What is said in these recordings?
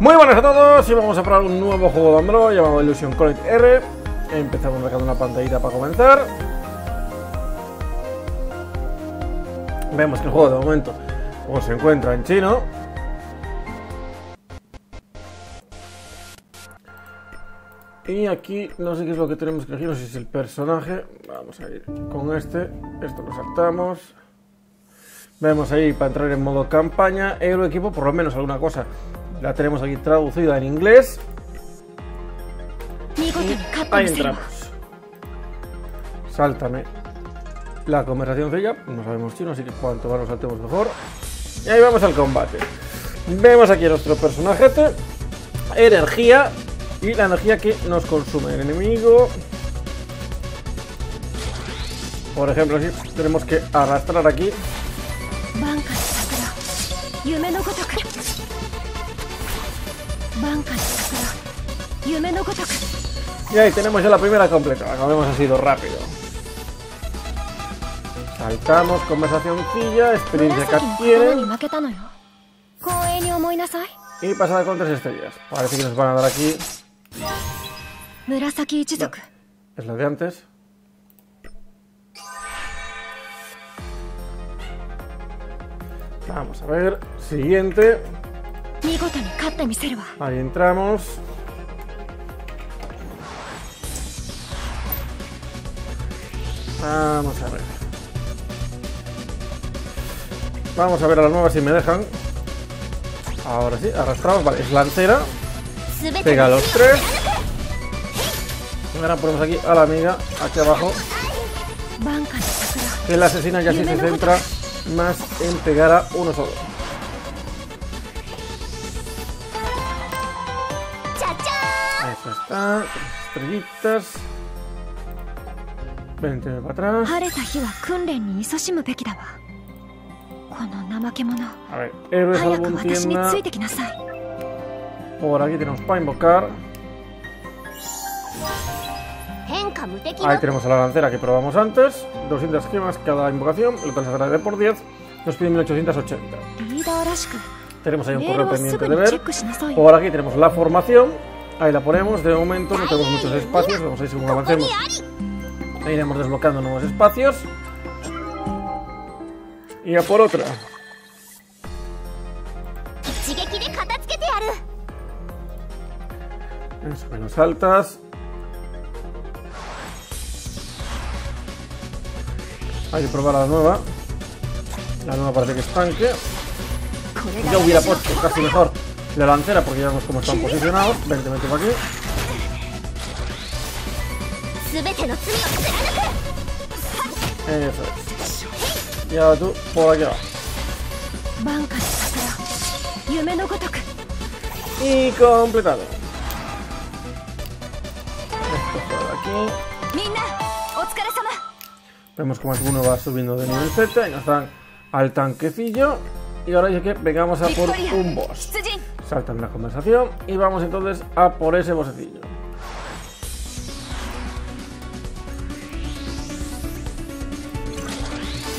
Muy buenas a todos y vamos a probar un nuevo juego de Android llamado Illusion College R. Empezamos marcando una pantallita para comenzar. Vemos que el juego de momento como se encuentra en chino. Y aquí no sé qué es lo que tenemos que elegir, no sé si es el personaje. Vamos a ir con este. Esto lo saltamos. Vemos ahí para entrar en modo campaña. El equipo, por lo menos alguna cosa. La tenemos aquí traducida en inglés. Y ahí entramos. Sáltame la conversación ya. No sabemos chino, así que cuanto más nos saltemos mejor. Y ahí vamos al combate. Vemos aquí a nuestro personajete. Energía. Y la energía que nos consume el enemigo. Por ejemplo, así tenemos que arrastrar aquí. Y ahí tenemos ya la primera completa. Ha sido rápido. Saltamos, conversacióncilla, experiencia que. Y pasada con tres estrellas. Parece que nos van a dar aquí. Es la de antes. Vamos a ver. Siguiente. Ahí entramos. Vamos a ver. Vamos a ver a la nueva si me dejan. Ahora sí, arrastramos. Vale, es lancera. Pega a los tres. Ahora ponemos aquí a la amiga, aquí abajo. Que la asesina ya sí se centra más en pegar a uno solo. Estrellitas. Vente para atrás. A ver, héroes algún tienda. Por aquí tenemos para invocar. Ahí tenemos a la lancera que probamos antes. 200 gemas cada invocación. Lo transferirá de por 10. Nos pide 1880. Tenemos ahí un correo pendiente de ver. Por aquí tenemos la formación. Ahí la ponemos. De momento no tenemos muchos espacios. Vamos a ir según avancemos. Ahí iremos desbloqueando nuevos espacios. Y a por otra. Eso, menos altas. Hay que probar la nueva. La nueva parece que es tanque. Ya hubiera puesto casi mejor la lancera porque ya vemos cómo están posicionados. Vente, vente para aquí. Eso es. Y ahora tú, por aquí abajo. Y completado. Esto por aquí. Vemos como alguno va subiendo de nivel Z y nos dan al tanquecillo. Y ahora ya que vengamos a por un boss. Saltan la conversación y vamos entonces a por ese bossecillo.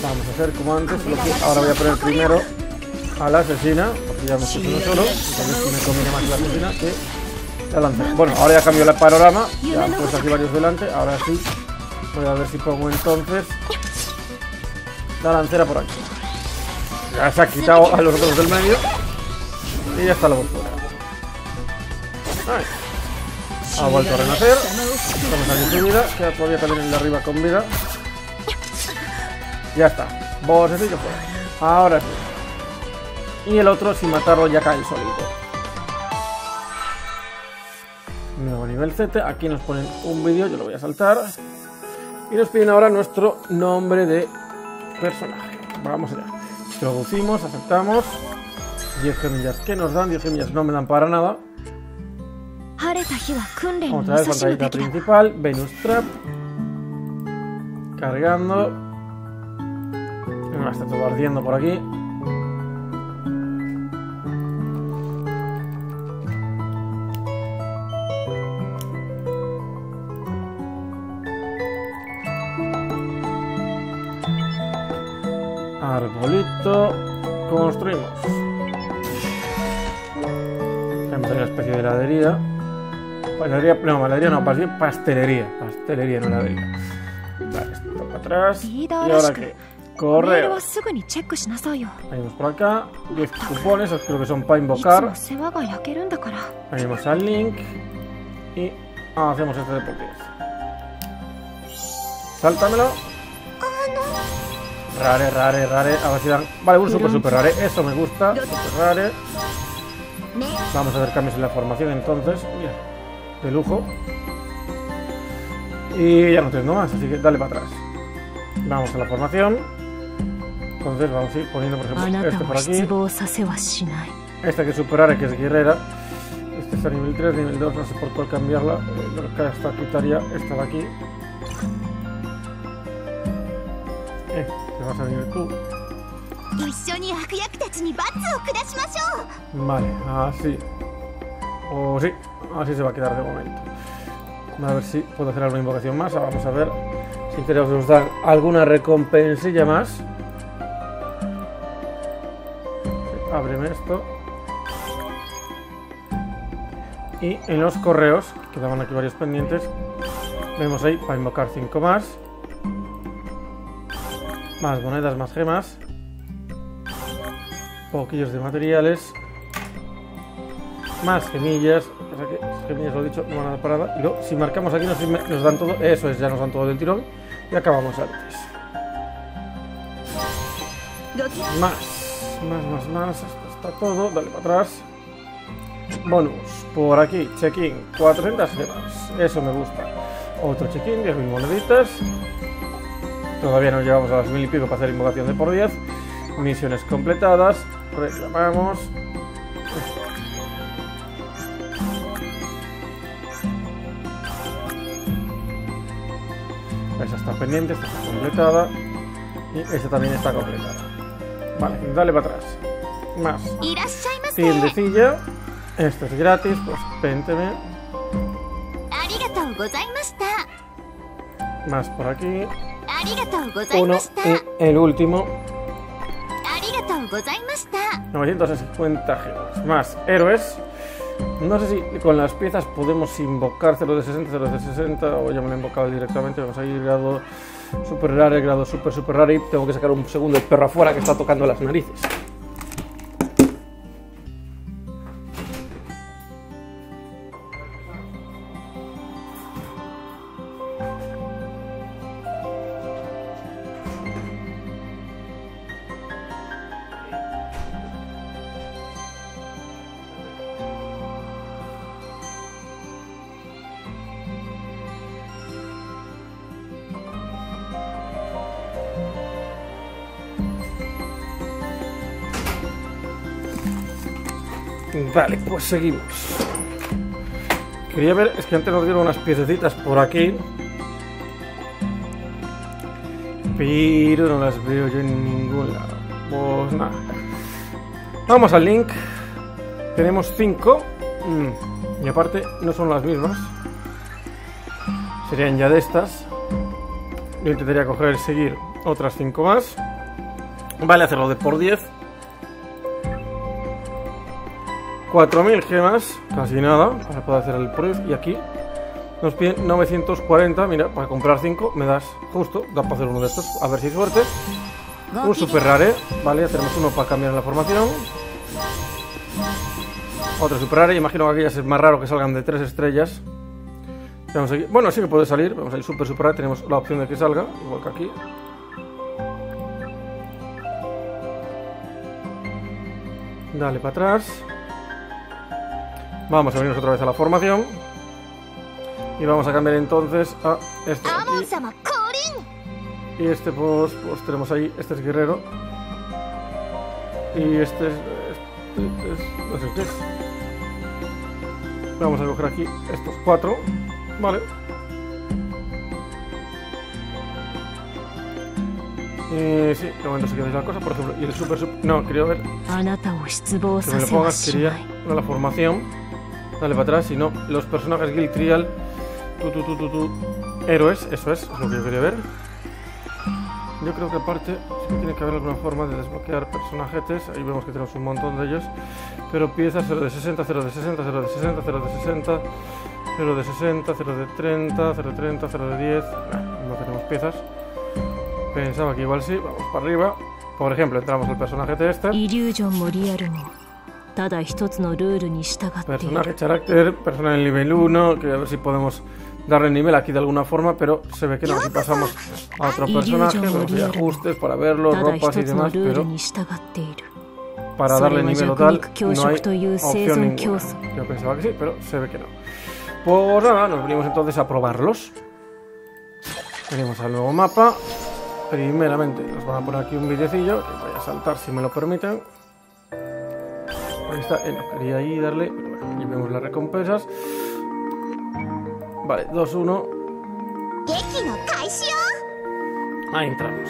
Vamos a hacer como antes, ahora voy a poner primero a la asesina, porque ya hemos puesto uno solo, entonces me conviene más la asesina que la lancera. Bueno, ahora ya cambió el panorama, ya han puesto aquí varios delante, ahora sí voy a ver si pongo entonces la lancera por aquí. Ya se ha quitado a los otros del medio y ya está la voz fuera. Ha vuelto a renacer, estamos aquí su vida, queda todavía también de arriba con vida. Ya está. Bosecillo fuera. Ahora sí. Y el otro, sin matarlo, ya cae solito. Nuevo nivel Z. Aquí nos ponen un vídeo, yo lo voy a saltar. Y nos piden ahora nuestro nombre de personaje. Vamos allá. Introducimos, aceptamos. 10 gemillas que nos dan, 10 gemillas no me dan para nada. Otra vez pantallita principal, Venus Trap. Cargando. Está todo ardiendo por aquí. Arbolito. Construimos. Ahí una especie de heladería. Panadería, no, panadería no, pastelería. Pastelería, no heladería. Vale, esto para atrás. ¿Y ahora qué? Correo. Venimos por acá. 10 cupones, creo que son para invocar. Venimos al link. Y hacemos este de por 10. Sáltamelo. Rare, rare, rare. A ver si dan. Vale, un super, super rare. Eso me gusta. Super rare. Vamos a ver cambios en la formación entonces. De lujo. Y ya no tengo más, así que dale para atrás. Vamos a la formación. Entonces vamos a ir poniendo, por ejemplo, este por aquí. Esta que es super rare, que es guerrera. Este está a nivel 3, nivel 2, no sé por cuál cambiarla. Esta quitaría esta de aquí. Eh, te vas a venir tú. Vale, así. O sí, así se va a quedar de momento. A ver si puedo hacer alguna invocación más. Vamos a ver si queremos nos dar alguna recompensilla más. Ábreme esto. Y en los correos, quedaban aquí varios pendientes, vemos ahí para invocar 5 más. Más monedas, más gemas poquillos de materiales, más semillas, semillas lo he dicho, no van a dar parada, y luego si marcamos aquí nos, dan todo, eso es, ya nos dan todo del tirón, y acabamos antes. Más, más, más, más, esto está todo, dale para atrás. Bonus, por aquí, check-in, 400 gemas, eso me gusta. Otro check-in, 10.000 moneditas. Todavía nos llevamos a las mil y pico para hacer invocación de por 10. Misiones completadas. Reclamamos. Esa está pendiente, esta está completada. Y esta también está completada. Vale, dale para atrás. Más. Tiendecilla. Esto es gratis, pues pénteme. Más por aquí. Uno y el último. 950 gemas. Más héroes. No sé si con las piezas podemos invocar 0 de 60, 0 de 60 o ya me lo he invocado directamente. Vamos a ir grado super rare, grado super super rare y tengo que sacar un segundo el perro afuera que está tocando las narices. Vale, pues seguimos. Quería ver, es que antes nos dieron unas piececitas por aquí. Pero no las veo yo en ningún lado. Pues nada. Vamos al link. Tenemos 5. Mm, y aparte no son las mismas. Serían ya de estas. Yo intentaría coger, seguir otras 5 más. Vale, hacerlo de por 10. 4.000 gemas, casi nada, para poder hacer el proof. Y aquí nos piden 940, mira, para comprar 5 me das justo, da para hacer uno de estos, a ver si hay suerte. Un super rare, vale, ya tenemos uno para cambiar la formación. Otro super rare, imagino que aquellas es más raro que salgan de 3 estrellas. Aquí. Bueno, sí que puede salir, vamos a ir super super rare, tenemos la opción de que salga, igual que aquí. Dale para atrás. Vamos a venirnos otra vez a la formación. Y vamos a cambiar entonces a este Y este pues, pues tenemos ahí, este es guerrero. Y este es, este es, no sé qué es. Vamos a coger aquí estos cuatro. Vale. Eh, sí, de momento se queda la cosa, por ejemplo. Y el super, super no, quería ver. Que me lo pongas, quería la formación. Dale para atrás, si no, los personajes Guild Trial, tu, tu, tu, tu, héroes, eso es, es lo que yo quería ver. Yo creo que aparte tiene que haber alguna forma de desbloquear personajetes, ahí vemos que tenemos un montón de ellos, Pero piezas 0 de 60, 0 de 60, 0 de 60, 0 de 60, 0 de 60, 0 de 30, 0 de 30, 0 de 10. Nah, no tenemos piezas. Pensaba que igual sí. Vamos para arriba. Por ejemplo, entramos al personaje de este. Personaje, carácter, persona del nivel 1, que a ver si podemos darle nivel aquí de alguna forma, pero se ve que no, Si pasamos a otro personaje, hay ajustes para verlo, ropas y demás, pero para darle nivel o tal no hay opción. Yo pensaba que sí, pero se ve que no. Pues nada, nos venimos entonces a probarlos. Venimos al nuevo mapa. Primeramente, nos van a poner aquí un videcillo, que voy a saltar si me lo permiten. Ahí está, eh, no quería ahí darle. Bueno, aquí vemos las recompensas. Vale, 2-1. Ahí entramos.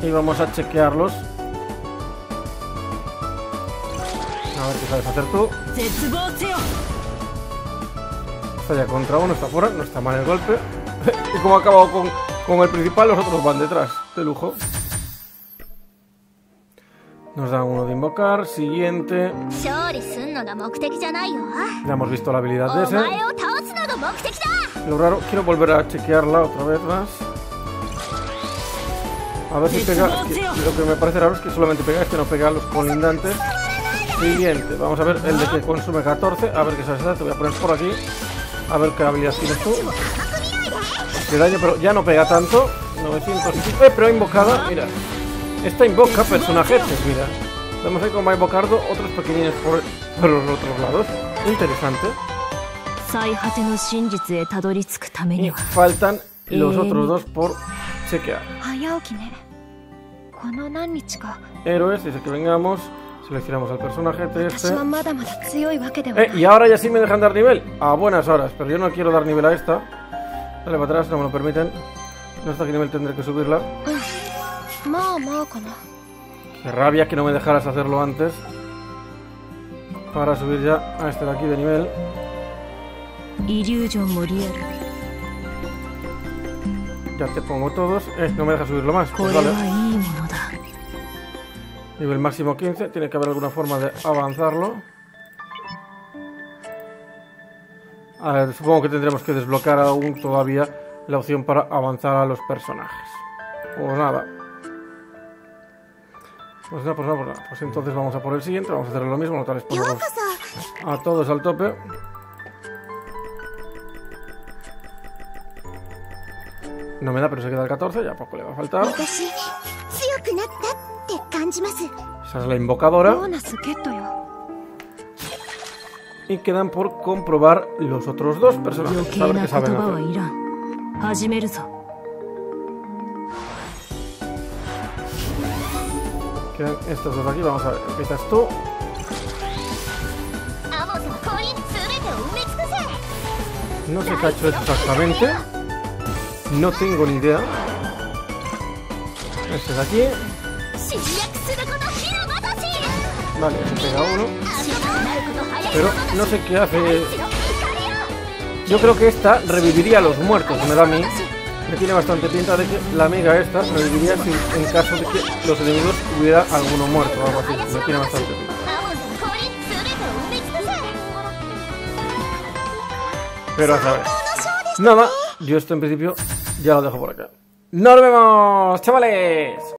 Y vamos a chequearlos. A ver qué sabes hacer tú. Está ya contra uno, está fuera, no está mal el golpe. y como ha acabado con, con el principal, los otros van detrás. De lujo. Nos da uno de invocar. Siguiente. Ya hemos visto la habilidad de ese. Lo raro, quiero volver a chequearla otra vez más. A ver si pega. Lo que me parece raro es que solamente pega este, no pega a los colindantes. Siguiente, vamos a ver el de que consume 14. A ver qué sale. Te voy a poner por aquí. A ver qué habilidad tienes tú. Qué daño, pero ya no pega tanto. 900. Eh, pero invocada, mira. Esta invoca personajetes, pues mira. Vemos ahí cómo ha invocado otros pequeñines por, por los otros lados. Interesante. Y faltan los otros dos por chequear. Héroes, dice que vengamos. Seleccionamos al personaje este. Eh, y ahora ya sí me dejan dar nivel. A buenas horas, pero yo no quiero dar nivel a esta. Dale para atrás, no me lo permiten. No hasta qué nivel tendré que subirla. Qué rabia que no me dejaras hacerlo antes. Para subir ya a este de aquí de nivel. Ya te pongo todos. No me deja subirlo más. Pues vale. Nivel máximo 15. Tiene que haber alguna forma de avanzarlo. A ver, supongo que tendremos que desbloquear aún todavía la opción para avanzar a los personajes. Pues nada. Pues, pues, pues, pues, entonces vamos a por el siguiente, vamos a hacer lo mismo, tal vez ponemos a todos al tope. No me da, pero se queda el 14, ya poco le va a faltar. Esa es la invocadora. Y quedan por comprobar los otros dos personajes. A ver saben. Quedan estos dos aquí, vamos a ver. Aquí estás tú. No sé qué ha hecho exactamente. No tengo ni idea. Este de aquí. Vale, se pega uno. Pero no sé qué hace. Yo creo que esta reviviría a los muertos, me da a mí. Me tiene bastante pinta de que la mega esta reviviría en caso de que los enemigos hubiera alguno muerto o algo así. Me tiene bastante. Pero a saber. Nada, yo esto en principio ya lo dejo por acá. ¡Nos vemos, chavales!